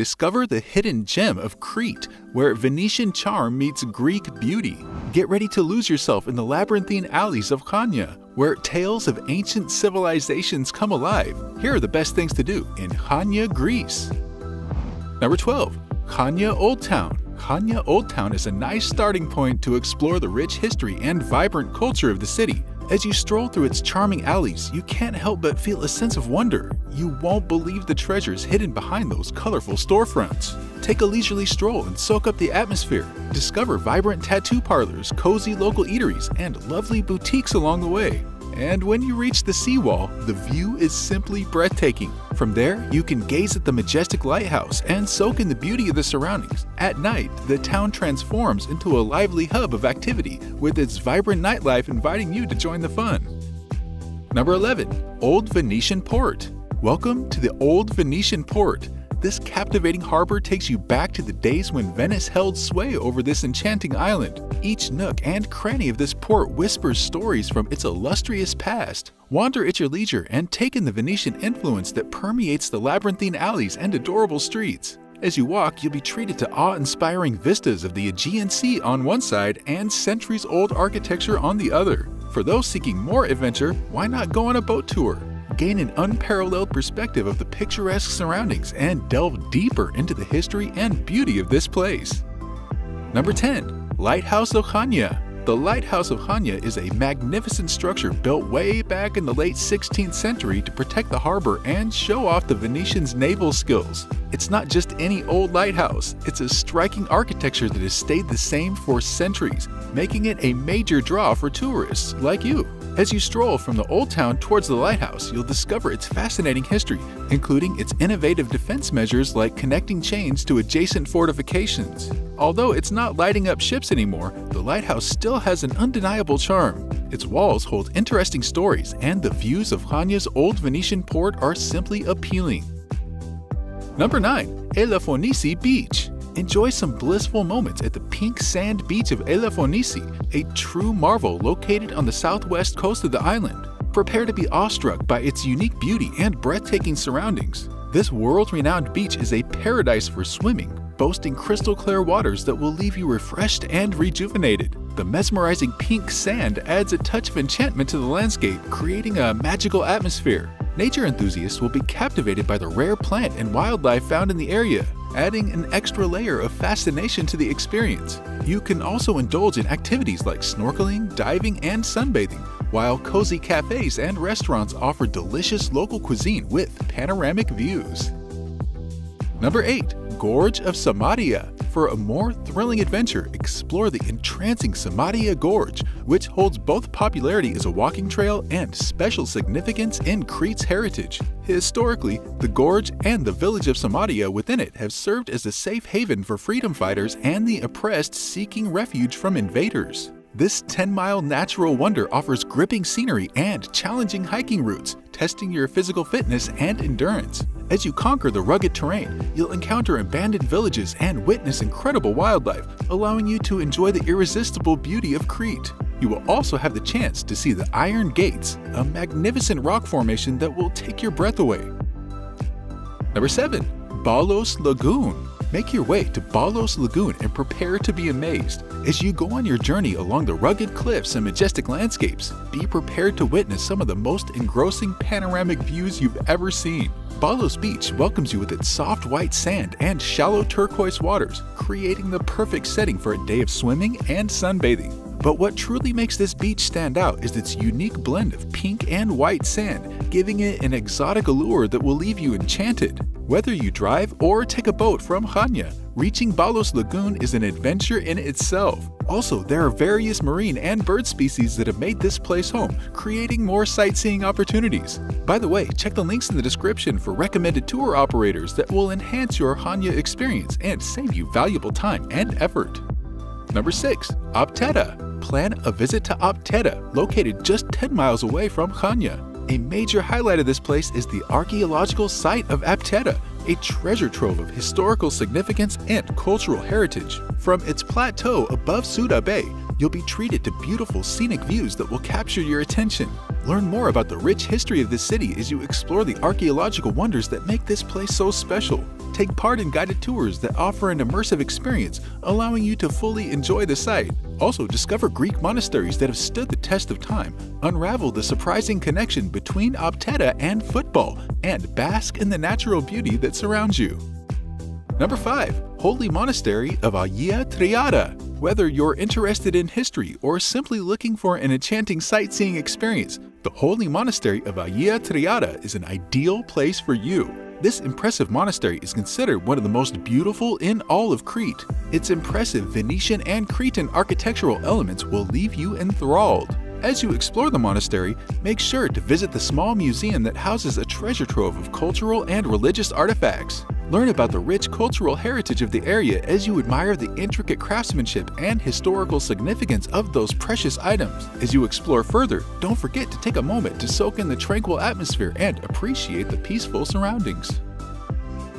Discover the hidden gem of Crete, where Venetian charm meets Greek beauty. Get ready to lose yourself in the labyrinthine alleys of Chania, where tales of ancient civilizations come alive. Here are the best things to do in Chania, Greece. Number 12. Chania Old Town. Chania Old Town is a nice starting point to explore the rich history and vibrant culture of the city. As you stroll through its charming alleys, you can't help but feel a sense of wonder. You won't believe the treasures hidden behind those colorful storefronts. Take a leisurely stroll and soak up the atmosphere. Discover vibrant tattoo parlors, cozy local eateries, and lovely boutiques along the way. And when you reach the seawall, the view is simply breathtaking. From there, you can gaze at the majestic lighthouse and soak in the beauty of the surroundings. At night, the town transforms into a lively hub of activity, with its vibrant nightlife inviting you to join the fun. Number 11. Old Venetian Port. Welcome to the Old Venetian Port. This captivating harbor takes you back to the days when Venice held sway over this enchanting island. Each nook and cranny of this port whispers stories from its illustrious past. Wander at your leisure and take in the Venetian influence that permeates the labyrinthine alleys and adorable streets. As you walk, you'll be treated to awe-inspiring vistas of the Aegean Sea on one side and centuries-old architecture on the other. For those seeking more adventure, why not go on a boat tour? Gain an unparalleled perspective of the picturesque surroundings and delve deeper into the history and beauty of this place. Number 10. Lighthouse of Chania the Lighthouse of Chania is a magnificent structure built way back in the late 16th century to protect the harbor and show off the Venetians' naval skills. It's not just any old lighthouse, it's a striking architecture that has stayed the same for centuries, making it a major draw for tourists like you. As you stroll from the old town towards the lighthouse, you'll discover its fascinating history, including its innovative defense measures like connecting chains to adjacent fortifications. Although it's not lighting up ships anymore, the lighthouse still has an undeniable charm. Its walls hold interesting stories, and the views of Chania's old Venetian port are simply appealing. Number 9. Elafonisi Beach Enjoy some blissful moments at the pink sand beach of Elafonisi, a true marvel located on the southwest coast of the island. Prepare to be awestruck by its unique beauty and breathtaking surroundings. This world-renowned beach is a paradise for swimming, boasting crystal clear waters that will leave you refreshed and rejuvenated. The mesmerizing pink sand adds a touch of enchantment to the landscape, creating a magical atmosphere. Nature enthusiasts will be captivated by the rare plant and wildlife found in the area, adding an extra layer of fascination to the experience. You can also indulge in activities like snorkeling, diving, and sunbathing, while cozy cafes and restaurants offer delicious local cuisine with panoramic views. Number 8. Gorge of Samaria. For a more thrilling adventure, explore the entrancing Samaria Gorge, which holds both popularity as a walking trail and special significance in Crete's heritage. Historically, the gorge and the village of Samaria within it have served as a safe haven for freedom fighters and the oppressed seeking refuge from invaders. This 10-mile natural wonder offers gripping scenery and challenging hiking routes, testing your physical fitness and endurance. As you conquer the rugged terrain, you'll encounter abandoned villages and witness incredible wildlife, allowing you to enjoy the irresistible beauty of Crete. You will also have the chance to see the Iron Gates, a magnificent rock formation that will take your breath away. Number 7. Balos Lagoon Make your way to Balos Lagoon and prepare to be amazed. As you go on your journey along the rugged cliffs and majestic landscapes, be prepared to witness some of the most engrossing panoramic views you've ever seen. Balos Beach welcomes you with its soft white sand and shallow turquoise waters, creating the perfect setting for a day of swimming and sunbathing. But what truly makes this beach stand out is its unique blend of pink and white sand, giving it an exotic allure that will leave you enchanted. Whether you drive or take a boat from Chania, reaching Balos Lagoon is an adventure in itself. Also, there are various marine and bird species that have made this place home, creating more sightseeing opportunities. By the way, check the links in the description for recommended tour operators that will enhance your Chania experience and save you valuable time and effort. Number 6. Aptera Plan a visit to Aptera, located just 10 miles away from Chania. A major highlight of this place is the archaeological site of Aptera, a treasure trove of historical significance and cultural heritage. From its plateau above Suda Bay, you'll be treated to beautiful scenic views that will capture your attention. Learn more about the rich history of this city as you explore the archaeological wonders that make this place so special. Take part in guided tours that offer an immersive experience, allowing you to fully enjoy the site. Also, discover Greek monasteries that have stood the test of time, unravel the surprising connection between Aptera and football, and bask in the natural beauty that surrounds you. Number 5. Holy Monastery of Agia Triada. Whether you're interested in history or simply looking for an enchanting sightseeing experience, the Holy Monastery of Agia Triada is an ideal place for you. This impressive monastery is considered one of the most beautiful in all of Crete. Its impressive Venetian and Cretan architectural elements will leave you enthralled. As you explore the monastery, make sure to visit the small museum that houses a treasure trove of cultural and religious artifacts. Learn about the rich cultural heritage of the area as you admire the intricate craftsmanship and historical significance of those precious items. As you explore further, don't forget to take a moment to soak in the tranquil atmosphere and appreciate the peaceful surroundings.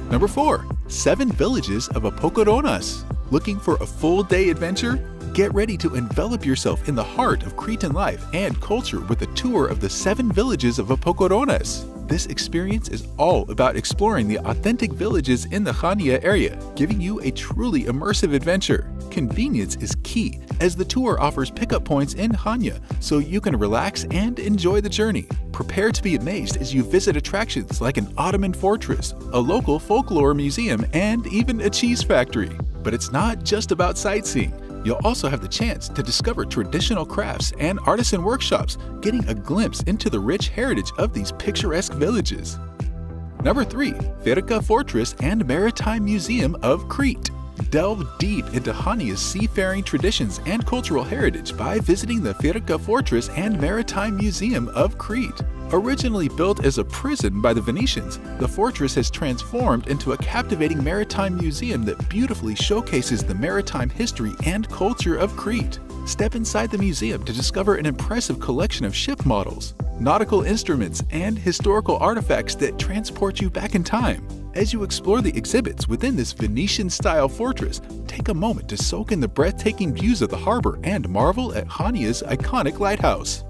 Number 4. 7 Villages of Apokoronas Looking for a full day adventure? Get ready to envelop yourself in the heart of Cretan life and culture with a tour of the seven villages of Apokoronas. This experience is all about exploring the authentic villages in the Chania area, giving you a truly immersive adventure. Convenience is key, as the tour offers pickup points in Chania, so you can relax and enjoy the journey. Prepare to be amazed as you visit attractions like an Ottoman fortress, a local folklore museum, and even a cheese factory. But it's not just about sightseeing. You'll also have the chance to discover traditional crafts and artisan workshops, getting a glimpse into the rich heritage of these picturesque villages. Number 3. Firka Fortress and Maritime Museum of Crete. Delve deep into Hania's seafaring traditions and cultural heritage by visiting the Firka Fortress and Maritime Museum of Crete. Originally built as a prison by the Venetians, the fortress has transformed into a captivating maritime museum that beautifully showcases the maritime history and culture of Crete. Step inside the museum to discover an impressive collection of ship models, nautical instruments, and historical artifacts that transport you back in time. As you explore the exhibits within this Venetian-style fortress, take a moment to soak in the breathtaking views of the harbor and marvel at Hania's iconic lighthouse.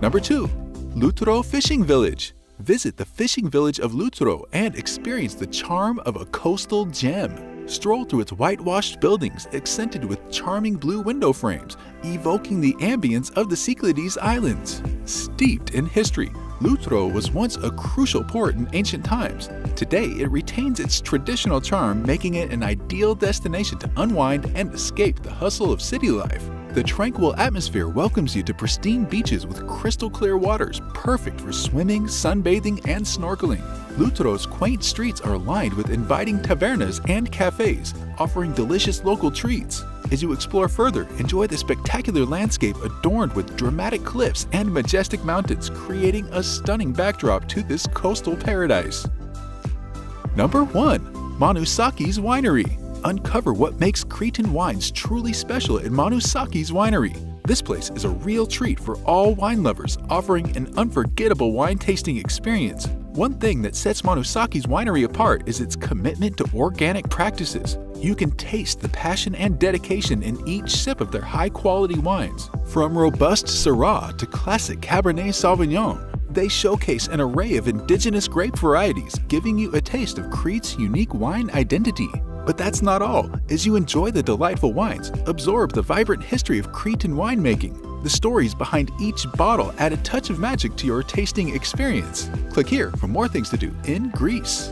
Number 2. Lutro Fishing Village. Visit the fishing village of Lutro and experience the charm of a coastal gem. Stroll through its whitewashed buildings accented with charming blue window frames, evoking the ambience of the Cyclades Islands. Steeped in history, Lutro was once a crucial port in ancient times. Today, it retains its traditional charm, making it an ideal destination to unwind and escape the hustle of city life. The tranquil atmosphere welcomes you to pristine beaches with crystal clear waters, perfect for swimming, sunbathing, and snorkeling. Lutro's quaint streets are lined with inviting tavernas and cafes, offering delicious local treats. As you explore further, enjoy the spectacular landscape adorned with dramatic cliffs and majestic mountains, creating a stunning backdrop to this coastal paradise. Number 1. Manusaki's Winery Uncover what makes Cretan wines truly special at Manoussaki's Winery. This place is a real treat for all wine lovers, offering an unforgettable wine tasting experience. One thing that sets Manoussaki's winery apart is its commitment to organic practices. You can taste the passion and dedication in each sip of their high-quality wines. From robust Syrah to classic Cabernet Sauvignon, they showcase an array of indigenous grape varieties, giving you a taste of Crete's unique wine identity. But that's not all. As you enjoy the delightful wines, absorb the vibrant history of Cretan winemaking. The stories behind each bottle add a touch of magic to your tasting experience. Click here for more things to do in Greece.